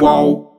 Wow.